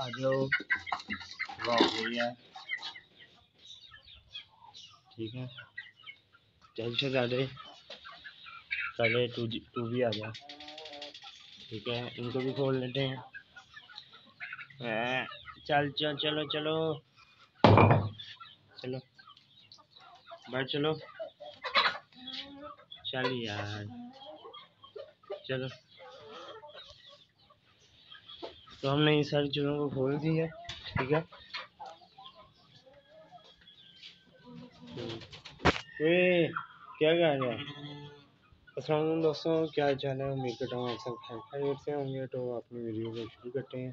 आ जाओ हो है ठीक है। जल्द से ज़्यादा पहले टू जी, टू भी आ जाए ठीक है, इनको भी खोल लेते हैं। चल चल, चलो चलो। चलो। बैठ चलो। चल यार। चलो। तो हमने ये सारी चीज़ों को खोल दी है ठीक है? ए, क्या कह रहे असलम दोस्तों क्या चाल है? उम्मीद करता हूँ आप सब खैर से होंगे। तो अपनी वीडियो को शुरू करते हैं।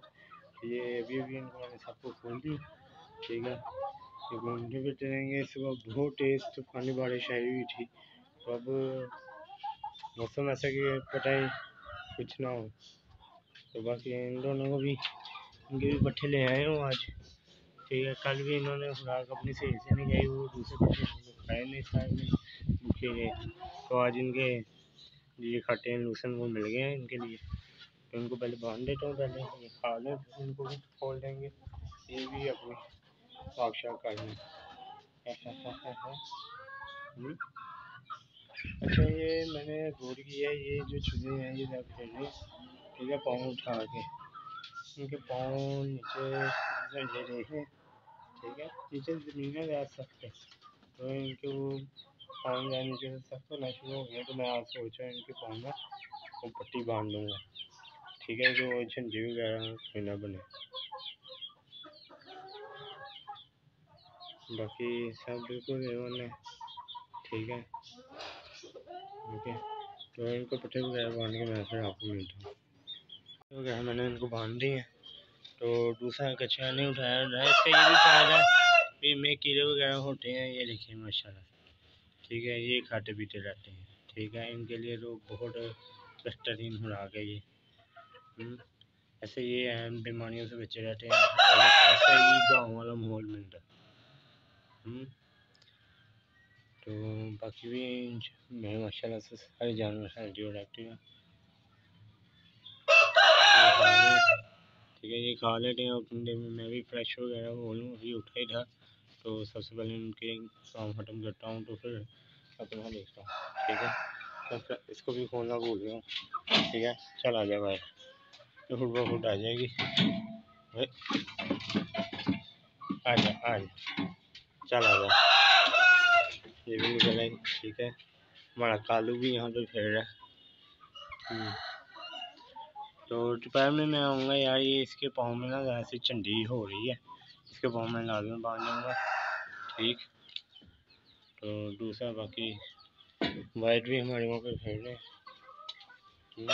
ये अभी अभी इनको मैंने सबको खोल दी ठीक है? ये घूमते फिरते रहेंगे। सुबह बहुत तेज़ तूफानी बारिश आई हुई थी। तो अब मौसम ऐसा कि पता ही कुछ ना हो। तो बाकी इन दोनों को भी, इनके भी पट्टे ले आए हूँ आज। ठीक है, कल भी इन्होंने खुराक अपनी सही से नहीं खाई, वो दूसरे पट्टे खाए नहीं खाए नहीं भूखे गए तो आज इनके ये खट्टे हैं लूसन वो मिल गए हैं इनके लिए। तो इनको पहले बाँध देता हूँ पहले, ये खा लें इनको भी खोल देंगे। ये भी अपनी पाक कर लें हम्म। अच्छा ये मैंने गौर किया ये जो चूजे हैं, ये खेले ठीक है पाँव उठा के इनके पाँव नीचे ये देखें ठीक है? नीचे ज़मीन में जा सकते तो इनके वो पाँव या नीचे से सख्त होना शुरू हो गया तो मैं आज सोचा इनके पाँव में वो पट्टी बाँध दूँगा, ठीक है? जो झंडी वगैरह कोई ना बने। बाकी सब बिल्कुल है, ठीक है? ओके तो इनको पट्टे वगैरह बाँध के मैं फिर आपको मिलता हूँ। वगैरह मैंने इनको बाँध दी है? तो दूसरा कचरा नहीं उठाया रहा है। इसका ये भी फ़ायदा है में कीड़े वगैरह होते हैं ये देखिए माशाल्लाह। ठीक है ये खाते पीते रहते हैं। ठीक है इनके लिए तो बहुत बेहतरीन हो रहा है ये। हम्म, ऐसे ये अहम बीमारियों से बचे रहते हैं। ऐसे ही गाँव वाला माहौल मिलता है। हम्म, तो बाकी भी मैं माशाल्लाह से सारे जानवर हेल्दी और एक्टिव हैं। ठीक है, ये खा लेते हैं। में मैं भी फ्रेश वगैरह हो लूँ अभी उठा ही था। तो सबसे पहले उनके काम ख़त्म करता हूँ तो फिर अपना देखता हूँ। ठीक है? तो इसको भी खोलना भूल गया ठीक है? चल आ जाए भाई तो फुट फुट आ जाएगी। आ जा आ जा। चल आ जा। ये भी निकल ठीक है? हमारा कालू भी यहाँ पे फिर रहा है। हम्म। तो दोपहर में मैं आऊँगा यार ये इसके पाँव में ना ऐसी चंडी हो रही है। इसके पाँव में लाजमी बाँध दूँगा। ठीक। तो दूसरा बाकी वाइट भी हमारे वहाँ पे फिर रहे हम्म।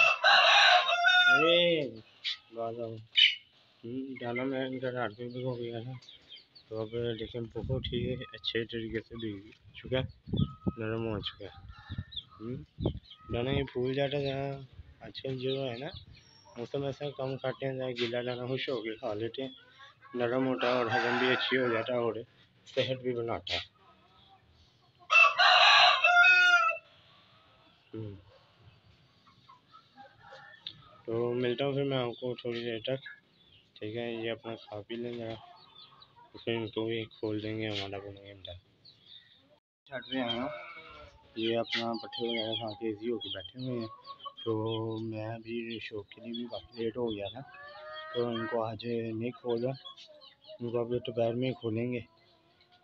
हम्म, दाना मैं इनका रात में भी हो गया है। तो अब लेकिन बहुत ही अच्छे तरीके से भी चुका है नरम हो चुका है। दाना ये फूल जाता था। आजकल जो है ना मौसम ऐसा कम खाते हैं जहाँ गीला दाना खुश हो गया खा लेते हैं। नरम होता है और हजम भी अच्छी हो जाता है और सेहत भी बनाता है। हम्म। तो मिलता हूँ फिर मैं आपको थोड़ी देर तक। ठीक है, ये अपना खा पी लें जरा। फिर इनको भी खोल देंगे, हमारा बनेंगे छठ पे आया ये अपना पट्टे वगैरह खा के ईजी होकर बैठे हुए हैं। तो मैं अभी शॉप के लिए भी काफ़ी लेट हो गया था। तो इनको आज नहीं खोला। इनको अभी दोपहर में खोलेंगे।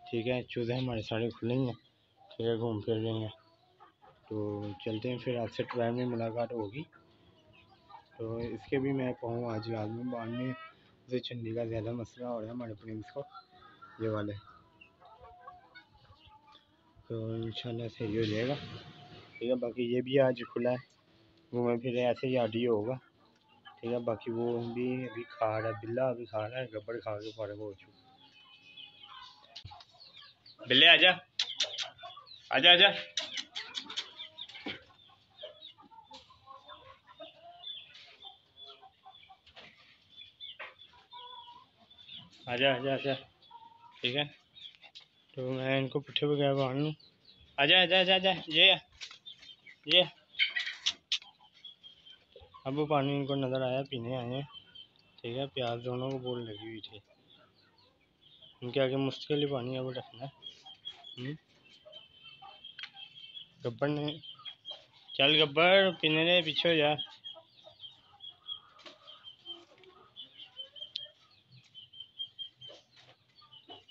ठीक है चूज़े हमारे सारे खुलेंगे। ठीक है, घूम फिर लेंगे। तो चलते हैं फिर आपसे दोपहर में मुलाकात होगी। तो इसके भी मैं पाऊँ आज लाजमी बांधने से चंडी का ज़्यादा मसला हो रहा है हमारे प्रिंस को, ये वाले। तो इंशाल्लाह सही हो जाएगा। ठीक है, बाकी ये भी आज खुला है। घूमे फिर ऐसे ही आडी होगा ठीक है बाकी वो भी अभी खा रहा है बिल्ला अभी खा रहा है गब्बर खा के फ़र्क हो चुका बिल्ले आजा। आजा आजा। आजा आजा आजा। ठीक है। तो मैं इनको पुट्ठे वगैरह बाँध लूँ। आजा आजा आजा आजा। ये ये अब वो पानी इनको नज़र आया, पीने आए हैं। ठीक है, प्याज दोनों को बोल लगी हुई थी। उनके आगे मुश्किल ही पानी है, वो रखना हम्म? गब्बर ने चल गब्बर, पीने दे, पीछे हो जा।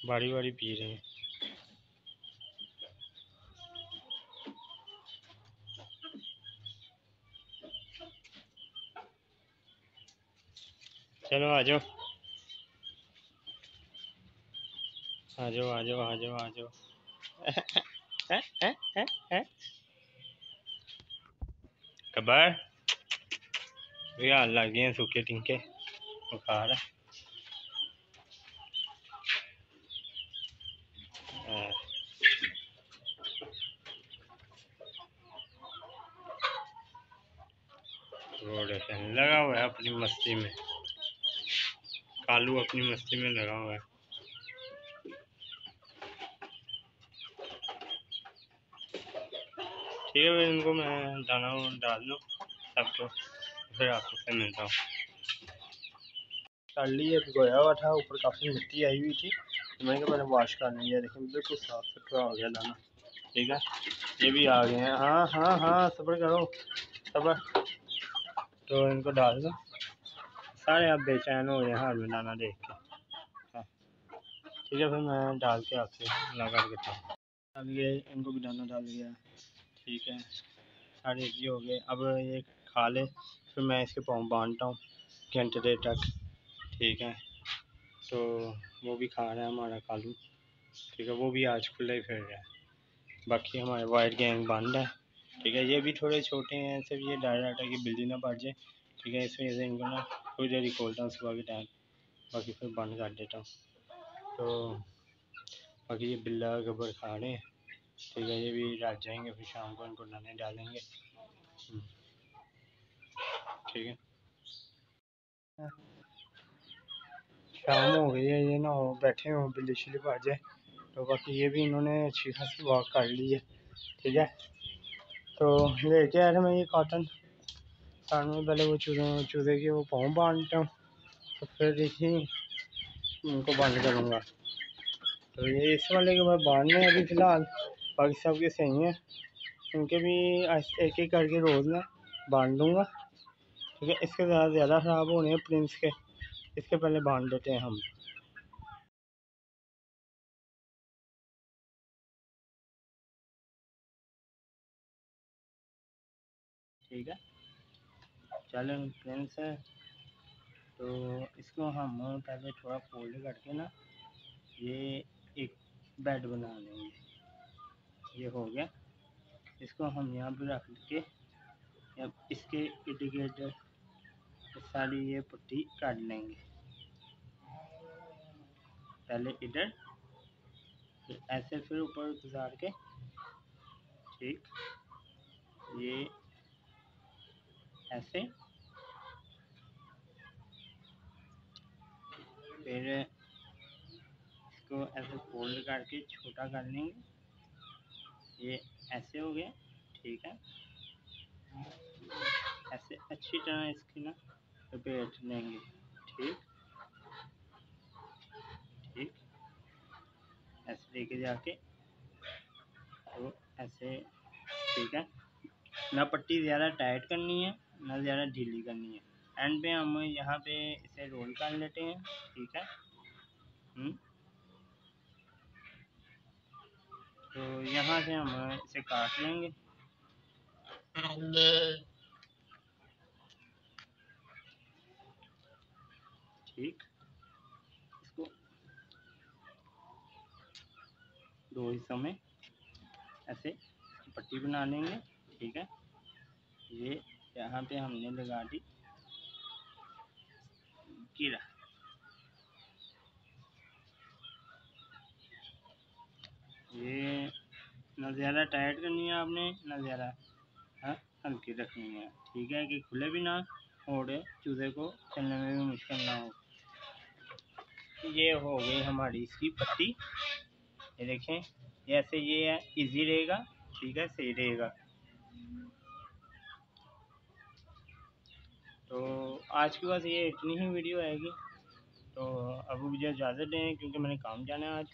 बारी बारी पी रहे हैं। चलो आ जाओ। आ जाओ आ जाओ आ जाओ आ जाओ। कबर हाल लग गए सूखे टिंके। बुखार है। रोड लगा हुआ है अपनी मस्ती में। कालू अपनी मस्ती में लगा हुआ है। ठीक है भाई इनको मैं दाना डाल दूँ सबको फिर आपको से मिलता हूँ। कर ली है भिगोया हुआ था ऊपर काफ़ी मिट्टी आई हुई थी। तो मैंने कहा मैंने वॉश कर लिया देखिए बिल्कुल साफ़ सुथरा हो गया दाना। ठीक है? ये भी आ गए हैं। हाँ हाँ हाँ सब्र करो सब्र। तो इनको डाल दो। सारे आप बेचैन हो रहे हैं हाल में दाना देख के। हाँ। ठीक है, फिर मैं डाल के आपसे लगा के डाल गए इनको भी दाना डाल दिया। ठीक है, सारे ये हो गए। अब ये खा ले, फिर मैं इसके पाँव बांधता हूँ, घंटे देर तक। ठीक है तो वो भी खा रहा है हमारा कालू। ठीक है, वो भी आज खुला ही फिर रहा है। बाकी हमारे वाइट गैंग बंद है। ठीक है, ये भी थोड़े छोटे हैं, सिर्फ़ ये रहा था कि बिल्ली ना बढ़ जाए ठीक है इस वजह से इनको ना थोड़ी देर ही खोलता हूँ सुबह के टाइम बाकी फिर बंद कर देता हूँ। तो बाकी ये बिल्ला गबर खा रहे हैं। ठीक है, ये भी रात जाएँगे, फिर शाम को इनको दाने डालेंगे। हम्म। ठीक है। शाम हो गई है, ये ना हो बैठे हो, बिल्ली शिल्ली आ जाए तो बाकी ये भी इन्होंने अच्छी खासी वॉक कर ली है। ठीक है। तो लेके आया था मैं ये कॉटन सामने पहले वो चूजे चूजे के वो पाँव बांधता हूँ तो फिर देखिए उनको बंद करूँगा तो ये इस वाले के बाद बांधने अभी फ़िलहाल, बाकी सब के सही हैं। उनके भी एक एक करके रोज़ ना बाँध दूँगा। ठीक है, इसके ज़्यादा ज़्यादा ख़राब होने हैं प्रिंस के। इसके पहले बाँध देते हैं हम। ठीक है। चैलेंज फ्रेंड्स है तो इसको हम पहले थोड़ा फोल्ड करके ना, ये एक बेड बना लेंगे। ये हो गया। इसको हम यहाँ पर रख के, अब इसके इंडिकेटर सारी ये पट्टी काट लेंगे। पहले इधर ऐसे फिर ऊपर गुजार के, ठीक। ये ऐसे। फिर इसको ऐसे फोल्ड करके छोटा कर लेंगे। ये ऐसे हो गया, ठीक है। ऐसे अच्छी तरह इसकी ना लपेट लेंगे, ठीक। ठीक। ऐसे लेके जाके तो ऐसे, ठीक है। ना पट्टी ज़्यादा टाइट करनी है ना ज़्यादा ढीली करनी है। एंड पे हम यहाँ पे इसे रोल कर लेते हैं, ठीक है? हम्म। तो यहाँ से हम इसे काट लेंगे। ठीक। इसको दो हिस्सों में ऐसे पट्टी बना लेंगे, ठीक है? ये यहाँ पे हमने लगा दी कीड़ा। ये ना ज़्यादा टाइट करनी है आपने, ना ज़्यादा हाँ हल्की रखनी है। ठीक है कि खुले भी ना और चूज़े को चलने में भी मुश्किल ना हो। ये हो गई हमारी इसकी पत्ती। ये देखें ऐसे, ये है इजी रहेगा। ठीक है, सही रहेगा तो आज के बाद ये इतनी ही वीडियो आएगी। तो अब मुझे इजाज़त दें, क्योंकि मैंने काम जाना है आज।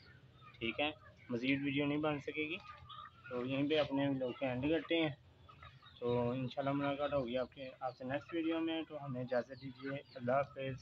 ठीक है? मज़ीद वीडियो नहीं बन सकेगी। तो यहीं पे अपने लोग एंड करते हैं। तो इंशाल्लाह मुलाकात होगी आपके, आपसे नेक्स्ट वीडियो में। तो हमें इजाज़त दीजिए। अल्लाह हाफिज़।